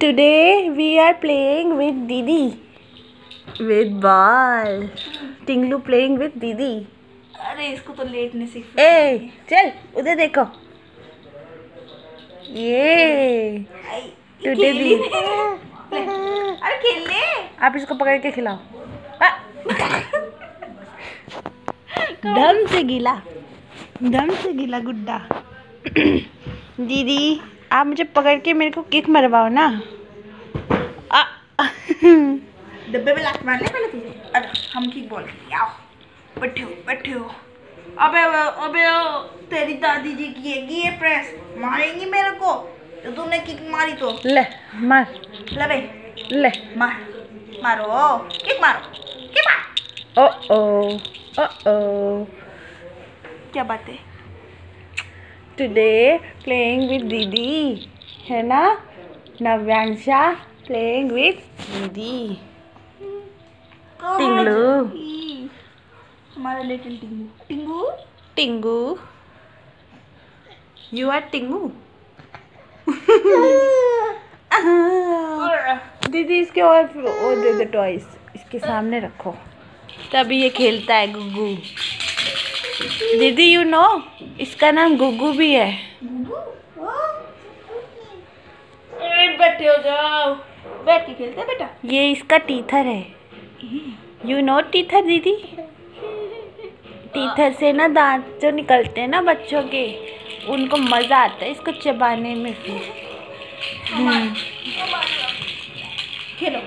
Today we are playing with Didi. With ball. Tinglu playing with Didi. अरे इसको तो लेटने से ए चल उधर देखो। ये। ही दी। अरे खेल ले। आप इसको पकड़ के खिलाओ। दम से गीला। दम से गीला गुड्डा। दीदी। आप मुझे पकड़ के मेरे को किक मरवाओ ना। डब्बे में लात मार ले पहले तुझे? अरे हम ठीक बोल हैं, आओ। बैठो बैठो अबे अबे तेरी दादी जी की है ये प्रेस मारेंगी मेरे को? तो तूने किक मारी तो। ले मार। ले बे ले। मार। मारो। किक मारो। किक मार। ओ ओ ओ ओ क्या बात है? टुडे प्लेइंग विद दीदी है ना? नव्यांशा प्लेइंग विद दीदी टिंगलू। हमारा little Tingu Tingu Tingu you are Tingu दीदी इसके और वो दे दे टॉयस इसके सामने रखो. तभी ये खेलता है गुग्गू दीदी यू नो इसका नाम गुग्गू भी है। बैठे हो जाओ। बैठ के खेलते बेटा। ये इसका टीथर है। यू नो टीथर दीदी? टीथर से ना दांत जो निकलते हैं ना बच्चों के उनको मज़ा आता है इसको चबाने में। फिर। खेलो।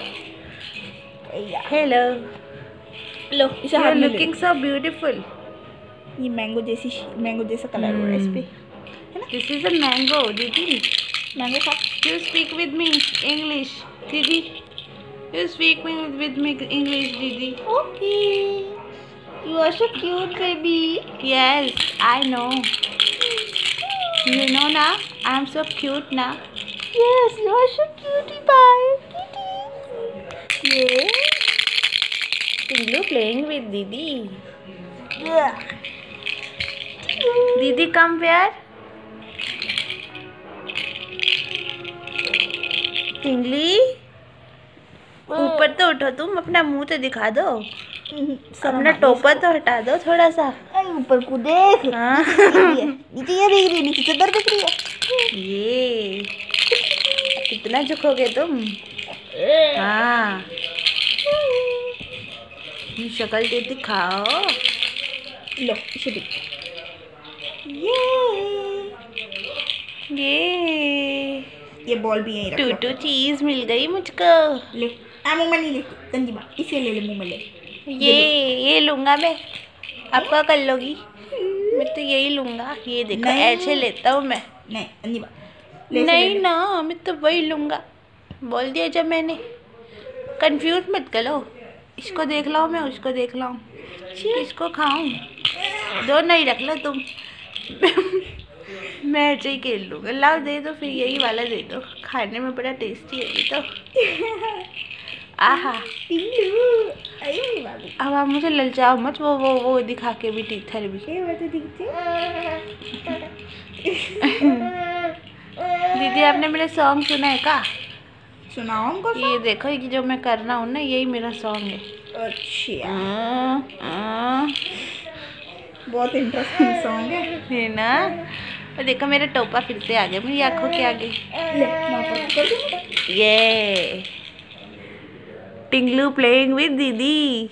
हेलो लो लुकिंग सो ब्यूटीफुल ये मैंगो जैसी मैंगो जैसा कलर हो रहा है इस पे। दिस इज़ अ मैंगो दीदी। मैंगो खा you speak with me English दीदी। You speak with me English दीदी। Okay you are so cute baby yes I know you know ना आई एम सो क्यूट ना yes you are so cutie pie ये Tinglu playing with दीदी? दीदी कम प्यार। टिंगली ऊपर तो उठो तुम अपना मुँह तो दिखा दो। अपना टोपा तो हटा दो थोड़ा सा। ऊपर को देख। हाँ। नीचे ये देख रही नीचे चद्दर दिख रही है। ये कितना झुकोगे तुम? हाँ। शक्ल तो दिखाओ। लो इसे देख। ये। ये। ये बॉल भी यहीं रख लो। टूटू चीज़ मिल गई मुझको। ले आ मुँह में नहीं ले गंदी बात। इसे ले ले मुँह में ले। ये ये लूँगा मैं। आपका कर लोगी? मैं तो यही लूँगा। ये देखो ऐसे लेता हूँ मैं। नहीं गंदी बात। नहीं ना मैं तो वही लूँगा। बोल दिया जब मैंने। कंफ्यूज मत करो। इसको देख लाओ मैं उसको देख लाऊं। इसको खाऊं? दो नहीं रख लो तुम। मैं ऐसे ही खेल लूँगा। लाओ दे दो फिर यही वाला दे दो। खाने में बड़ा टेस्टी है ये तो। आहा। अब आप मुझे ललचाओ मत वो वो वो दिखा के भी टीथर भी। दीदी आपने मेरे सॉन्ग सुना है का? सुनाओ हमको ये देखो ये जो मैं कर रहा हूँ ना यही मेरा सॉन्ग है। अच्छा। आ, आ, बहुत इंटरेस्टिंग सॉन्ग है। ना? और देखो मेरा टोपा फिर से आ गया। मेरी आँखों के आगे। ये टिंगलू प्लेइंग विद दीदी।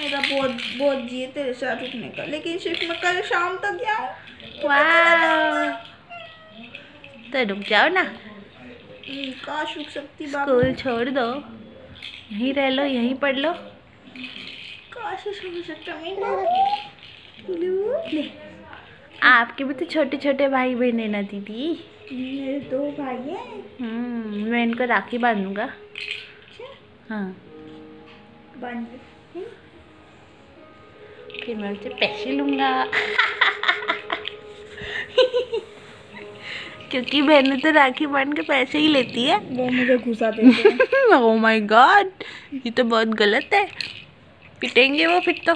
मेरा बहुत बहुत जी तेरे साथ रुकने का। लेकिन सिर्फ़ मैं कल शाम तक जाऊँ वाह तो रुक जाओ ना। काश रुक सकती स्कूल छोड़ दो। यहीं रह लो यहीं पढ़ लो। हो आपके भी तो छोटे छोटे भाई बहन है ना दीदी। मेरे दो भाई हैं। हम्म, मैं इनको राखी बांधूँगा। हाँ। बन फिर मैं उनसे पैसे लूँगा। क्योंकि बहनें तो राखी बाँध के पैसे ही लेती है। वो मुझे घुसा देते हैं। ओ माय गॉड ये तो बहुत गलत है। पिटेंगे वो फिर तो।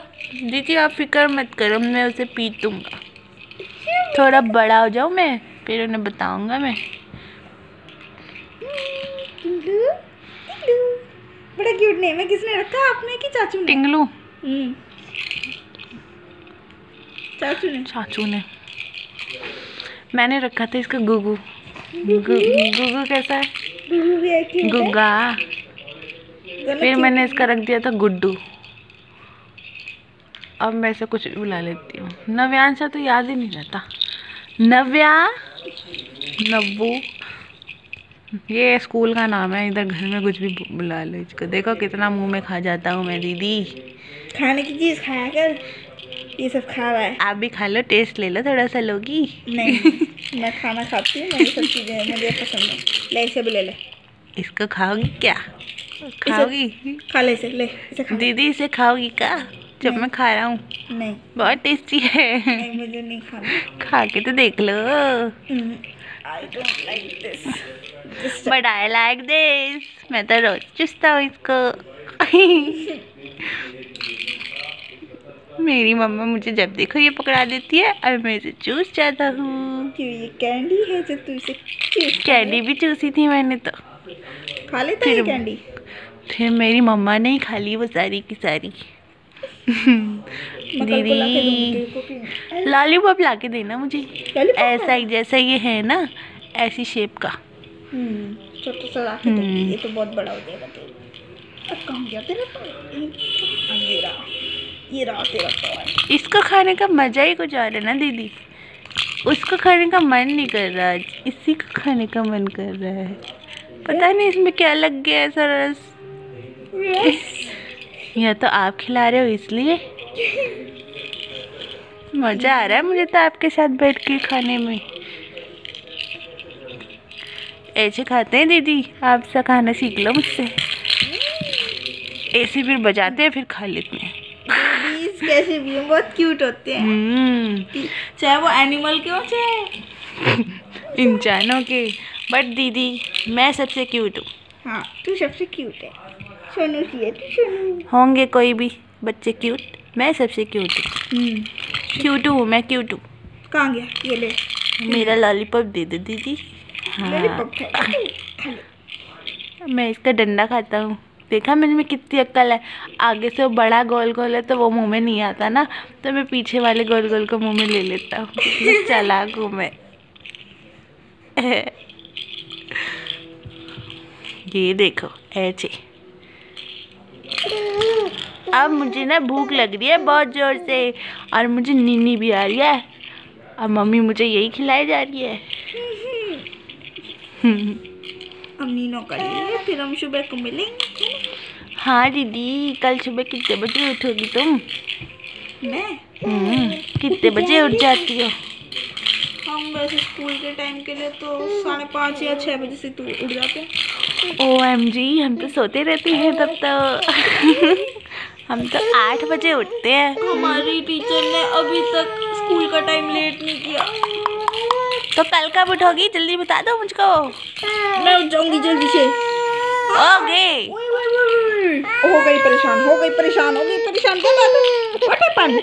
दीदी आप फ़िक्र मत करो मैं उसे पीटूँगा थोड़ा बड़ा हो जाऊँ मैं फिर उन्हें बताऊँगा मैं। टिंगलू टिंगलू बड़ा क्यूट नेम है किसने रखा? आपने कि चाचू ने? टिंगलू। हम्म। चाचू ने। चाचू ने। मैंने रखा था इसका गुगू। गुगू? कैसा है? गुगू दोनों फिर मैंने इसका रख दिया था गुड्डू। अब मैं इसे कुछ भी बुला लेती हूँ। नव्यांशा तो याद ही नहीं रहता। नव्या नब्बू ये स्कूल का नाम है इधर घर में कुछ भी बुला लो। इसको देखो कितना मुँह में खा जाता हूँ मैं दीदी। खाने की चीज़ खाया कर? ये सब खा रहा है। आप भी खा लो टेस्ट ले लो थोड़ा सा लोगी। नहीं मैं खाना खाती हूँ मुझे सब चीज़ें मुझे पसंद है ले इसे भी ले ले। इसको खाओगी क्या? खाओगी? खा ले इसे ले इसे खा। दीदी इसे खाओगी क्या? जब मैं खा रहा हूँ। नहीं। बहुत टेस्टी है। नहीं मुझे नहीं खाना। खा के तो देख लो। I don't like this but I like this मैं तो रोज चुसता हूँ इसको। मेरी मम्मा मुझे जब देखो ये पकड़ा देती है और मैं इसे चूस जाता हूँ। क्यों ये कैंडी है जो तू इसे कैंडी भी चूसी थी मैंने तो। खा लेता है कैंडी फिर मेरी मम्मा ने ही खा ली वो सारी की सारी। दीदी। लॉलीपॉप ला के देना मुझे। ऐसा ही जैसा ये है ना ऐसी शेप का। हम्म छोटा सा ला के दूँगी हम्म। ये तो बहुत बड़ा हो जाएगा तेरा अब कहाँ गया तेरा तो ये रहा ये रहा तेरा तो इसको खाने का मज़ा ही कुछ और है ना दीदी? उसको खाने का मन नहीं कर रहा आज इसी को खाने का मन कर रहा है। पता नहीं इसमें क्या लग गया ऐसा रस? या तो आप खिला रहे हो इसलिए? मज़ा आ रहा है मुझे तो आपके साथ बैठ के खाने में। ऐसे खाते हैं दीदी आप सा खाना सीख लो मुझसे। ऐसे फिर बजाते हैं फिर खा लेते हैं। कैसे भी हैं बहुत क्यूट होते हैं। हम्म। चाहे वो एनिमल के हो चाहे इंसानों के। बट दीदी मैं सबसे क्यूट हूँ। हाँ तू सबसे क्यूट है। सोनू सोनू होंगे कोई भी बच्चे क्यूट मैं सबसे क्यूट हूँ। हम्म। क्यूट हूँ मैं क्यूट हूँ। कहाँ गया? ये ले। मेरा लॉलीपॉप दे दो दीदी। हाँ। मैं इसका डंडा खाता हूँ। देखा मेरे में कितनी अक्ल है। आगे से वो बड़ा गोल गोल है तो वो मुँह में नहीं आता ना। तो मैं पीछे वाले गोल गोल को मुँह में ले लेता हूँ। चालाक हूँ मैं। ये देखो ऐसे। अब मुझे ना भूख लग रही है बहुत ज़ोर से। और मुझे नीनी भी आ रही है। और मम्मी मुझे यही खिलाई जा रही है। हम नीनो कर फिर हम सुबह को मिलेंगे हाँ दीदी कल सुबह कितने बजे उठोगी तुम? मैं? हम्म, कितने बजे उठ जाती हो? हम वैसे स्कूल के टाइम के लिए तो साढ़े पाँच या छः बजे से तू उठ जाते हैं। ओ एम जी हम तो सोते रहते हैं तब तो। हम तो आठ बजे उठते हैं। हमारी टीचर ने अभी तक स्कूल का टाइम लेट नहीं किया। तो कल कब उठोगी? जल्दी बता दो मुझको। मैं उठ जाऊँगी जल्दी से। ओके। हो गई परेशान हो गई परेशान हो गई परेशान। है?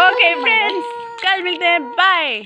ओके फ्रेंड्स कल मिलते हैं। बाय